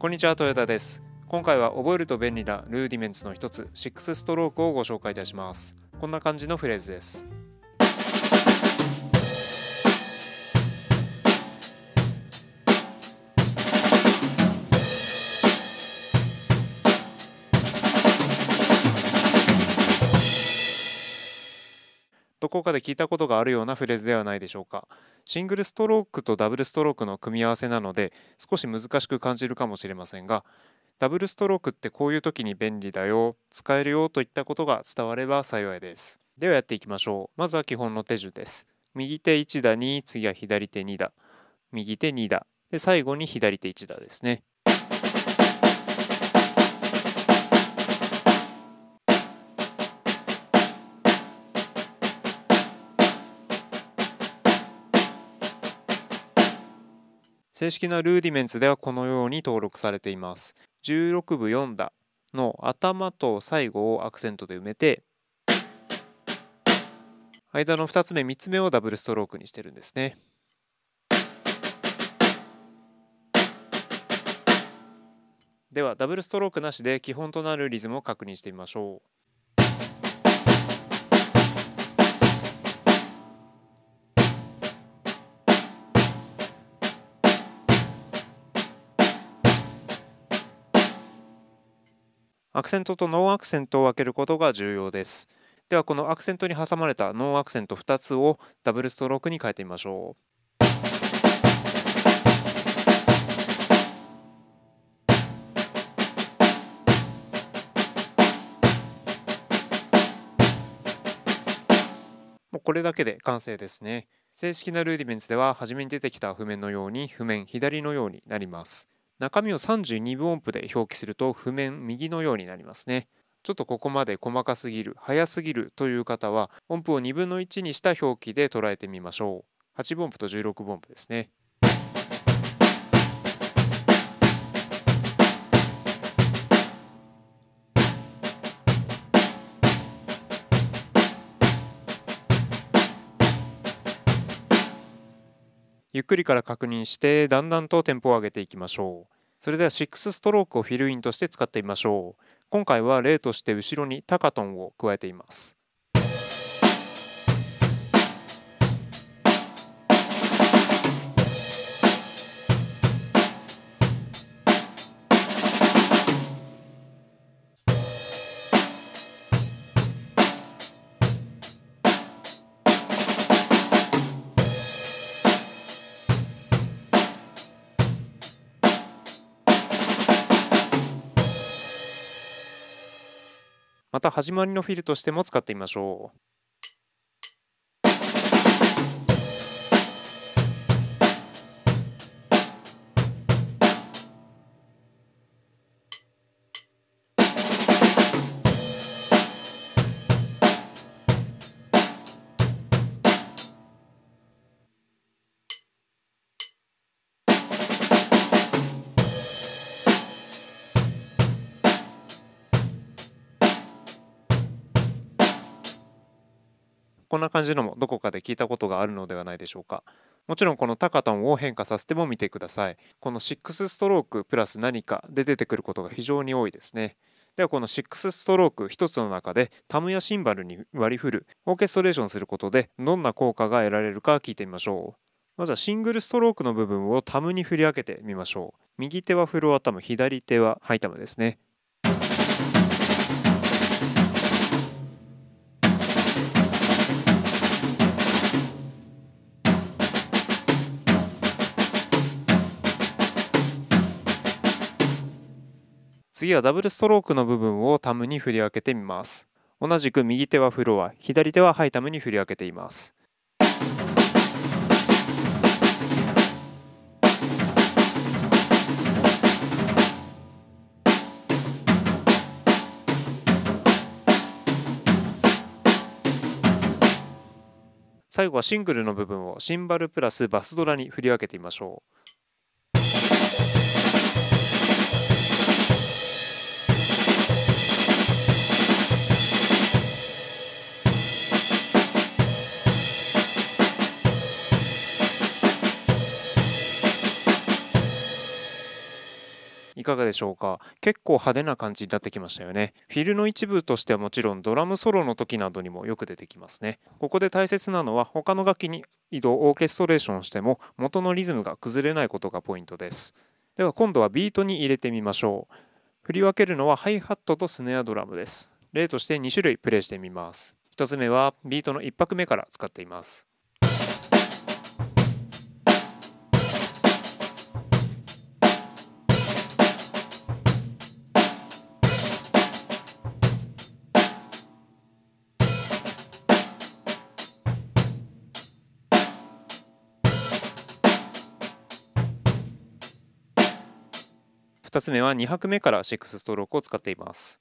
こんにちは、豊田です。今回は覚えると便利なルーディメンツの一つ、6ストロークをご紹介いたします。こんな感じのフレーズです。こかで聞いたことがあるようなフレーズではないでしょうか。シングルストロークとダブルストロークの組み合わせなので少し難しく感じるかもしれませんがダブルストロークってこういう時に便利だよ使えるよといったことが伝われば幸いです。ではやっていきましょう。まずは基本の手順です。右手1打に次は左手2打。右手2打。で最後に左手1打ですね。正式なルーディメンツではこのように登録されています。16部4打の頭と最後をアクセントで埋めて間の2つ目3つ目をダブルストロークにしてるんですね。ではダブルストロークなしで基本となるリズムを確認してみましょう。アクセントとノーアクセントを分けることが重要です。ではこのアクセントに挟まれたノーアクセント2つをダブルストロークに変えてみましょう。もうこれだけで完成ですね。正式なルーディメンツでは初めに出てきた譜面のように譜面左のようになります。中身を32分音符で表記すると譜面右のようになりますね。ちょっとここまで細かすぎる、早すぎるという方は音符を2分の1にした表記で捉えてみましょう。8分音符と16分音符ですね。ゆっくりから確認してだんだんとテンポを上げていきましょう。それでは6ストロークをフィルインとして使ってみましょう。今回は例として後ろにタカトンを加えています。また始まりのフィルとしても使ってみましょう。こんな感じのもどこかで聞いたことがあるのではないでしょうか。もちろんこのタカトンを変化させても見てください。この6ストロークプラス何かで出てくることが非常に多いですね。ではこの6ストローク1つの中でタムやシンバルに割り振るオーケストレーションすることでどんな効果が得られるか聞いてみましょう。まずはシングルストロークの部分をタムに振り分けてみましょう。右手はフロアタム、左手はハイタムですね。次はダブルストロークの部分をタムに振り分けてみます。同じく右手はフロア、左手はハイタムに振り分けています。最後はシングルの部分をシンバルプラスバスドラに振り分けてみましょう。いかがでしょうか？結構派手な感じになってきましたよね。フィルの一部としてはもちろんドラムソロの時などにもよく出てきますね。ここで大切なのは他の楽器に移動オーケストレーションしても元のリズムが崩れないことがポイントです。では今度はビートに入れてみましょう。振り分けるのはハイハットとスネアドラムです。例として2種類プレイしてみます。1つ目はビートの1拍目から使っています。2つ目は2拍目から6ストロークを使っています。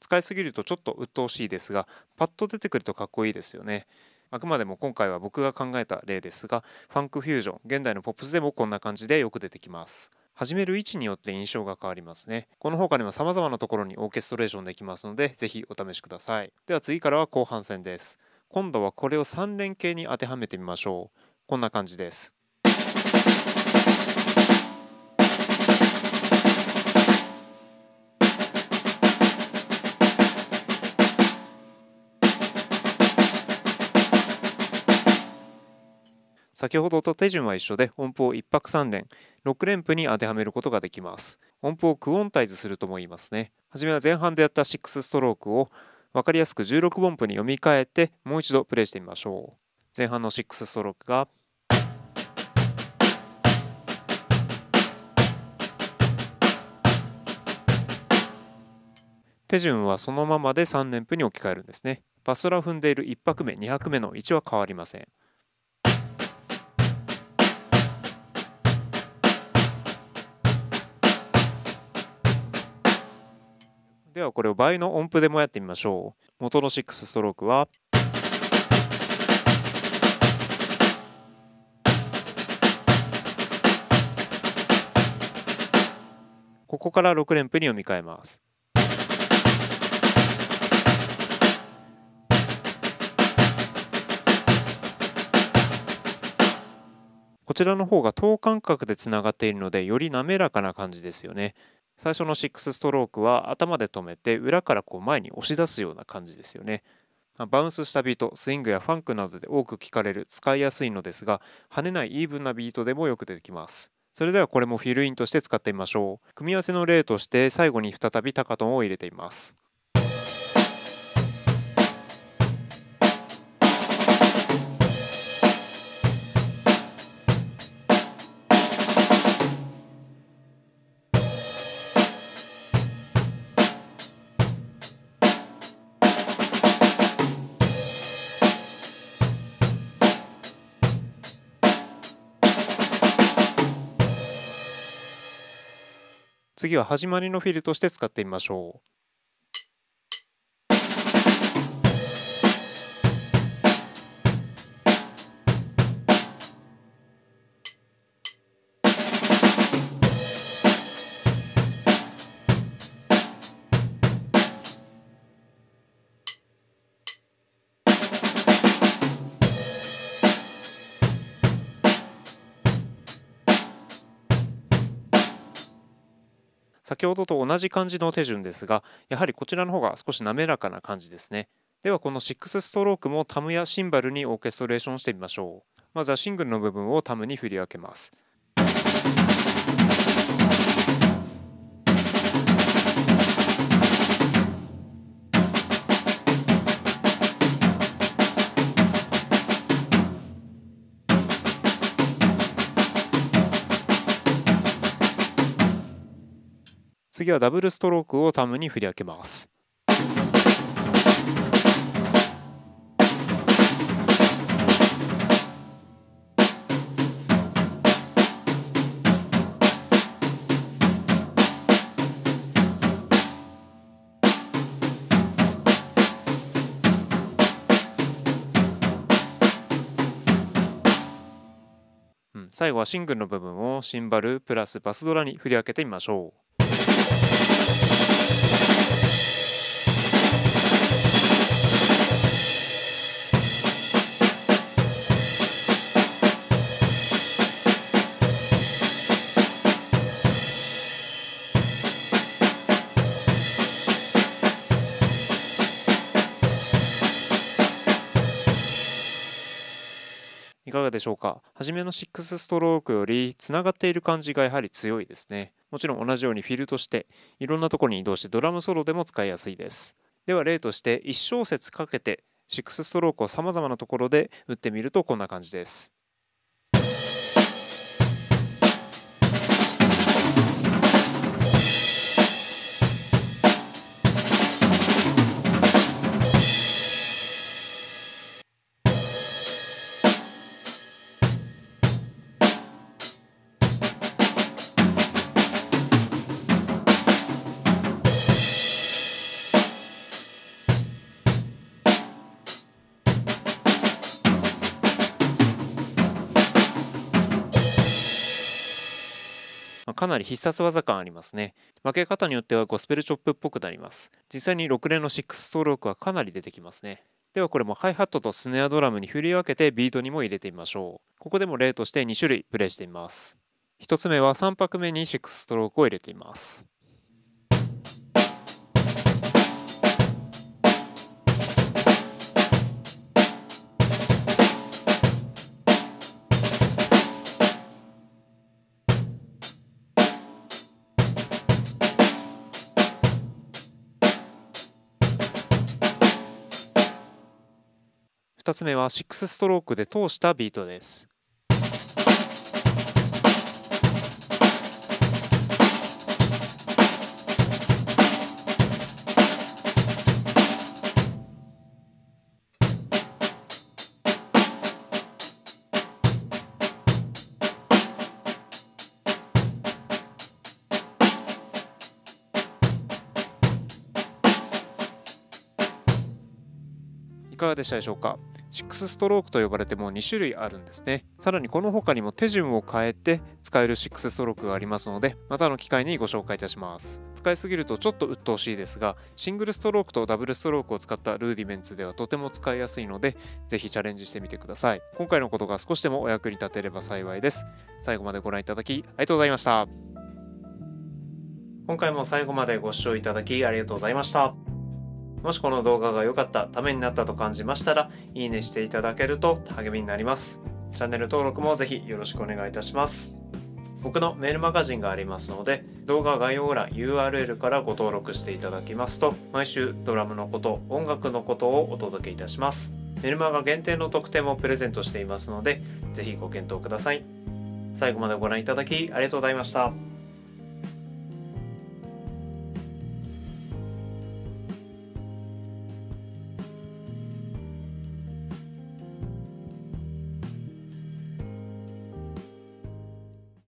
使いすぎるとちょっと鬱陶しいですがパッと出てくるとかっこいいですよね。あくまでも今回は僕が考えた例ですがファンクフュージョン現代のポップスでもこんな感じでよく出てきます。始める位置によって印象が変わりますね。この他にも様々なところにオーケストレーションできますのでぜひお試しください。では次からは後半戦です。今度はこれを3連形に当てはめてみましょう。こんな感じです。先ほどと手順は一緒で音符を1拍3連6連符に当てはめることができます。音符をクオンタイズするとも言いますね。はじめは前半でやった6ストロークを分かりやすく16音符に読み替えてもう一度プレイしてみましょう。前半の6ストロークが手順はそのままで3連符に置き換えるんですね。バストラを踏んでいる1拍目2拍目の位置は変わりません。ではこれを倍の音符でもやってみましょう。元の6ストロークはここから6連符に読み替えます。こちらの方が等間隔でつながっているのでより滑らかな感じですよね。最初の6ストロークは頭で止めて裏からこう前に押し出すような感じですよね。バウンスしたビート、スイングやファンクなどで多く聞かれる使いやすいのですが、跳ねないイーブンなビートでもよく出てきます。それではこれもフィルインとして使ってみましょう。組み合わせの例として最後に再びタカトンを入れています。次は始まりのフィルとして使ってみましょう。先ほどと同じ感じの手順ですがやはりこちらの方が少し滑らかな感じですね。ではこの6ストロークもタムやシンバルにオーケストレーションしてみましょう。まずはシングルの部分をタムに振り分けます。次はダブルストロークをタムに振り分けます。最後はシングルの部分をシンバルプラスバスドラに振り分けてみましょう。しょうか？初めの6ストロークよりつながっている感じがやはり強いですね。もちろん同じようにフィルとしていろんなところに移動してドラムソロでも使いやすいです。では例として1小節かけて6ストロークをさまざまなところで打ってみるとこんな感じです。かなり必殺技感ありますね。負け方によってはゴスペルチョップっぽくなります。実際に6連の6ストロークはかなり出てきますね。ではこれもハイハットとスネアドラムに振り分けてビートにも入れてみましょう。ここでも例として2種類プレイしてみます。1つ目は3拍目に6ストロークを入れています。2つ目は6ストロークで通したビートです。いかがでしたでしょうか？6ストロークと呼ばれても2種類あるんですね。さらにこの他にも手順を変えて使える6ストロークがありますのでまたの機会にご紹介いたします。使いすぎるとちょっと鬱陶しいですがシングルストロークとダブルストロークを使ったルーディメンツではとても使いやすいのでぜひチャレンジしてみてください。今回のことが少しでもお役に立てれば幸いです。最後までご覧いただきありがとうございました。今回も最後までご視聴いただきありがとうございました。もしこの動画が良かった、ためになったと感じましたら、いいねしていただけると励みになります。チャンネル登録もぜひよろしくお願いいたします。僕のメールマガジンがありますので、動画概要欄 URL からご登録していただきますと、毎週ドラムのこと、音楽のことをお届けいたします。メルマガ限定の特典もプレゼントしていますので、ぜひご検討ください。最後までご覧いただきありがとうございました。